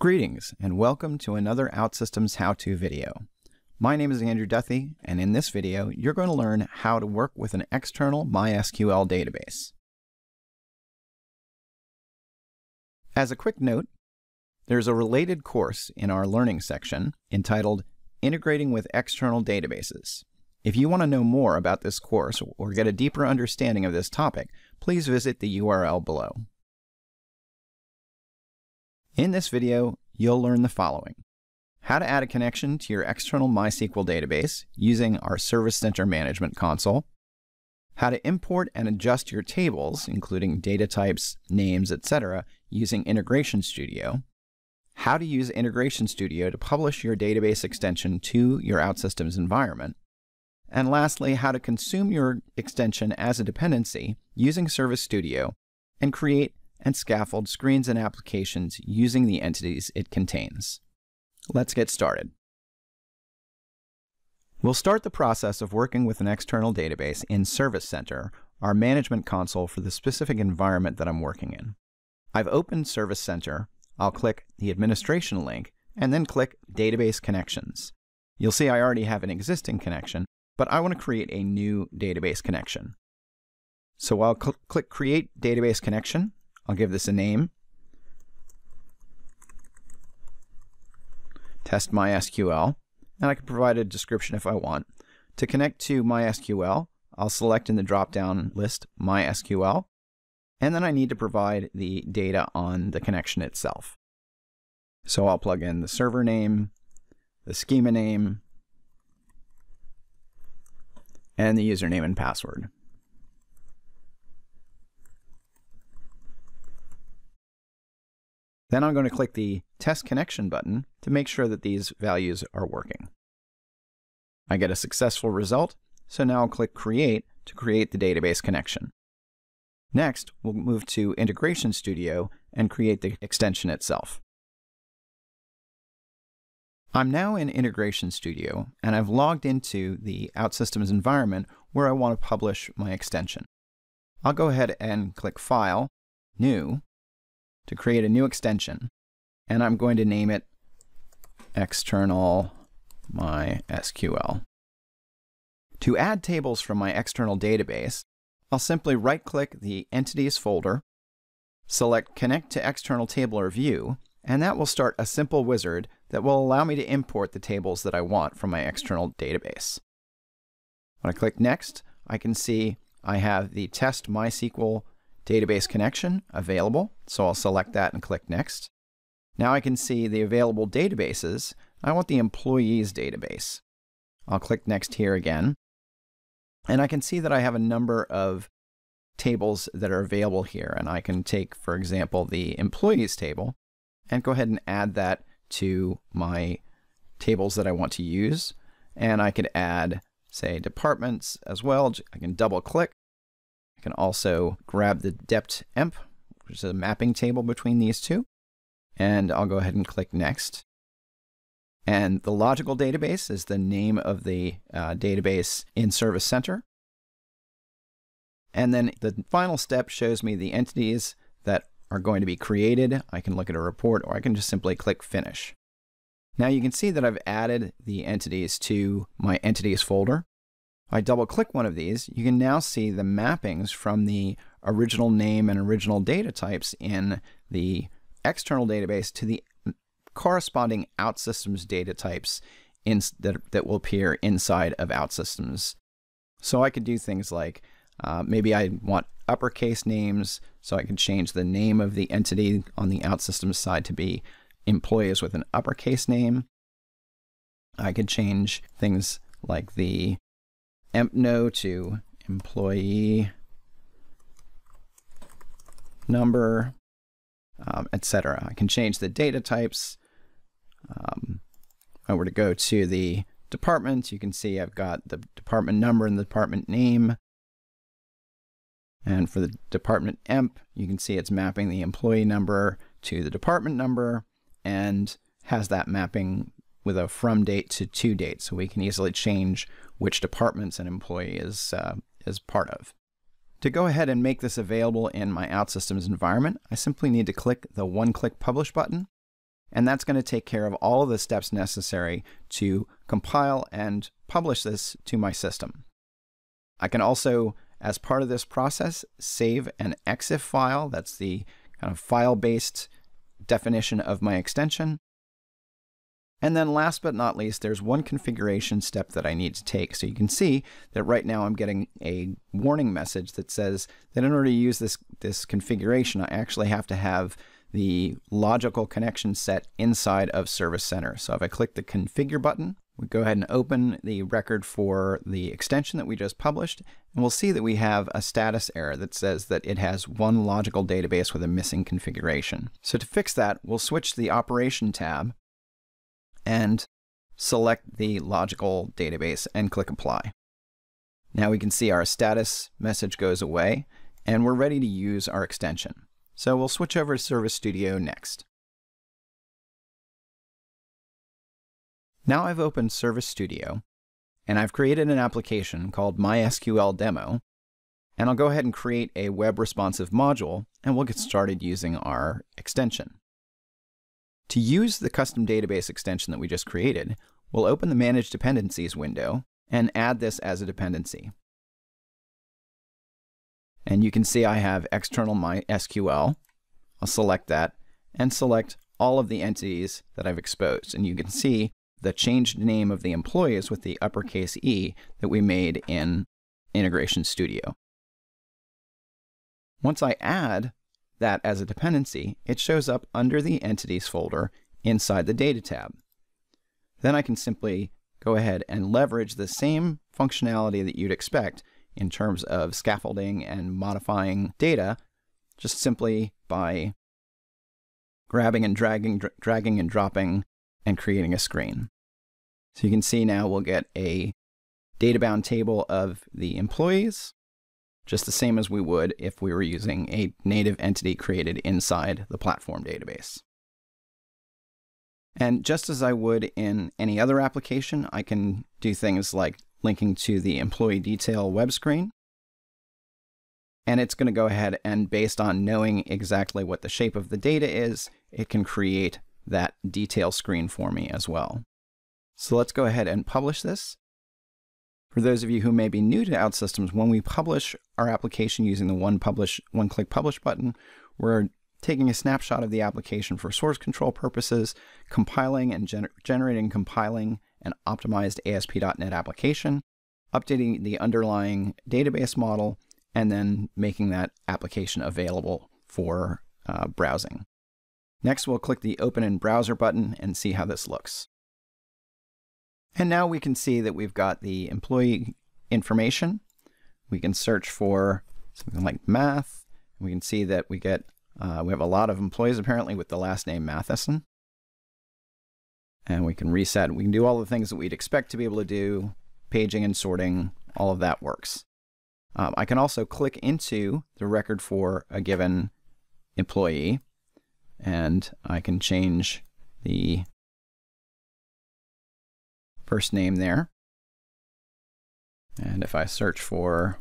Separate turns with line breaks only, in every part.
Greetings and welcome to another OutSystems how-to video. My name is Andrew Duthie and in this video you're going to learn how to work with an external MySQL database. As a quick note, there's a related course in our learning section entitled Integrating with External Databases. If you want to know more about this course or get a deeper understanding of this topic, please visit the URL below. In this video, you'll learn the following. How to add a connection to your external MySQL database using our Service Center Management Console. How to import and adjust your tables, including data types, names, etc., using Integration Studio. How to use Integration Studio to publish your database extension to your OutSystems environment. And lastly, how to consume your extension as a dependency using Service Studio and create and scaffold screens and applications using the entities it contains. Let's get started. We'll start the process of working with an external database in Service Center, our management console for the specific environment that I'm working in. I've opened Service Center, I'll click the administration link, and then click Database Connections. You'll see I already have an existing connection, but I want to create a new database connection. So I'll cl click Create Database Connection, I'll give this a name. Test MySQL. And I can provide a description if I want. To connect to MySQL, I'll select in the drop-down list MySQL. And then I need to provide the data on the connection itself. So I'll plug in the server name, the schema name, and the username and password. Then I'm going to click the Test Connection button to make sure that these values are working. I get a successful result, so now I'll click Create to create the database connection. Next, we'll move to Integration Studio and create the extension itself. I'm now in Integration Studio, and I've logged into the OutSystems environment where I want to publish my extension. I'll go ahead and click File, New, to create a new extension. And I'm going to name it external MySQL. To add tables from my external database, I'll simply right-click the Entities folder, select Connect to External Table or View, and that will start a simple wizard that will allow me to import the tables that I want from my external database. When I click Next, I can see I have the Test MySQL database connection available. So I'll select that and click Next. Now I can see the available databases. I want the employees database. I'll click Next here again. And I can see that I have a number of tables that are available here. And I can take, for example, the employees table and go ahead and add that to my tables that I want to use. And I could add, say, departments as well. I can double click I can also grab the dept emp, which is a mapping table between these two, and I'll go ahead and click next. And the logical database is the name of the uh, database in Service Center. And then the final step shows me the entities that are going to be created. I can look at a report or I can just simply click Finish. Now you can see that I've added the entities to my entities folder. If I double click one of these, you can now see the mappings from the original name and original data types in the external database to the corresponding OutSystems data types in, that, that will appear inside of OutSystems. So I could do things like uh, maybe I want uppercase names, so I can change the name of the entity on the OutSystems side to be employees with an uppercase name. I could change things like the empno to employee number, um, etc. I can change the data types. Um, if I were to go to the department, you can see I've got the department number and the department name. And for the department emp, you can see it's mapping the employee number to the department number and has that mapping with a from date to to date. So we can easily change which departments an employee is, uh, is part of. To go ahead and make this available in my OutSystems environment, I simply need to click the one-click Publish button, And that's going to take care of all of the steps necessary to compile and publish this to my system. I can also, as part of this process, save an XIF file. That's the kind of file-based definition of my extension. And then last but not least, there's one configuration step that I need to take. So you can see that right now I'm getting a warning message that says that in order to use this, this configuration, I actually have to have the logical connection set inside of Service Center. So if I click the configure button, we go ahead and open the record for the extension that we just published, and we'll see that we have a status error that says that it has one logical database with a missing configuration. So to fix that, we'll switch to the Operation tab and select the logical database and click Apply. Now we can see our status message goes away, and we're ready to use our extension. So we'll switch over to Service Studio next. Now I've opened Service Studio, and I've created an application called MySQL Demo, and I'll go ahead and create a web responsive module, and we'll get started using our extension. To use the custom database extension that we just created, we'll open the Manage Dependencies window and add this as a dependency. And you can see I have external MySQL. I'll select that and select all of the entities that I've exposed. And you can see the changed name of the employees with the uppercase E that we made in Integration Studio. Once I add that as a dependency, it shows up under the Entities folder inside the Data tab. Then I can simply go ahead and leverage the same functionality that you'd expect in terms of scaffolding and modifying data just simply by grabbing and dragging, dra dragging and dropping and creating a screen. So you can see now we'll get a data-bound table of the employees, just the same as we would if we were using a native entity created inside the platform database. And just as I would in any other application, I can do things like linking to the employee detail web screen. And it's going to go ahead and based on knowing exactly what the shape of the data is, it can create that detail screen for me as well. So let's go ahead and publish this. For those of you who may be new to OutSystems, when we publish our application using the one publish, one click publish button, we're taking a snapshot of the application for source control purposes, compiling and gener generating compiling an optimized ASP.NET application, updating the underlying database model, and then making that application available for uh, browsing. Next, we'll click the Open in Browser button and see how this looks. And now we can see that we've got the employee information. We can search for something like math. And we can see that we get uh, we have a lot of employees apparently with the last name Matheson. And we can reset. We can do all the things that we'd expect to be able to do. Paging and sorting, all of that works. Um, I can also click into the record for a given employee and I can change the first name there. And if I search for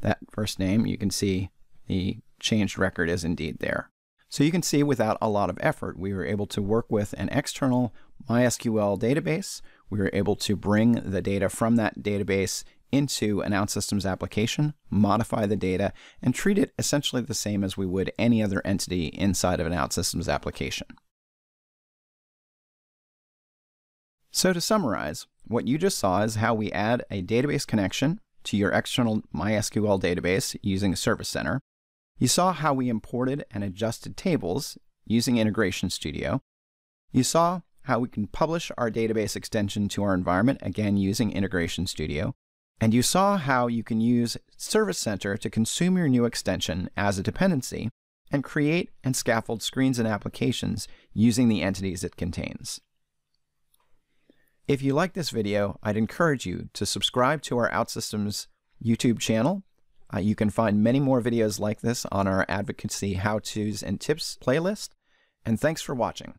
that first name, you can see the changed record is indeed there. So you can see without a lot of effort, we were able to work with an external MySQL database. We were able to bring the data from that database into an OutSystems application, modify the data, and treat it essentially the same as we would any other entity inside of an OutSystems application. So to summarize, what you just saw is how we add a database connection to your external MySQL database using Service Center. You saw how we imported and adjusted tables using Integration Studio. You saw how we can publish our database extension to our environment, again using Integration Studio. And you saw how you can use Service Center to consume your new extension as a dependency and create and scaffold screens and applications using the entities it contains. If you like this video, I'd encourage you to subscribe to our OutSystems YouTube channel. Uh, you can find many more videos like this on our advocacy how-tos and tips playlist. And thanks for watching.